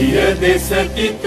día de certitud.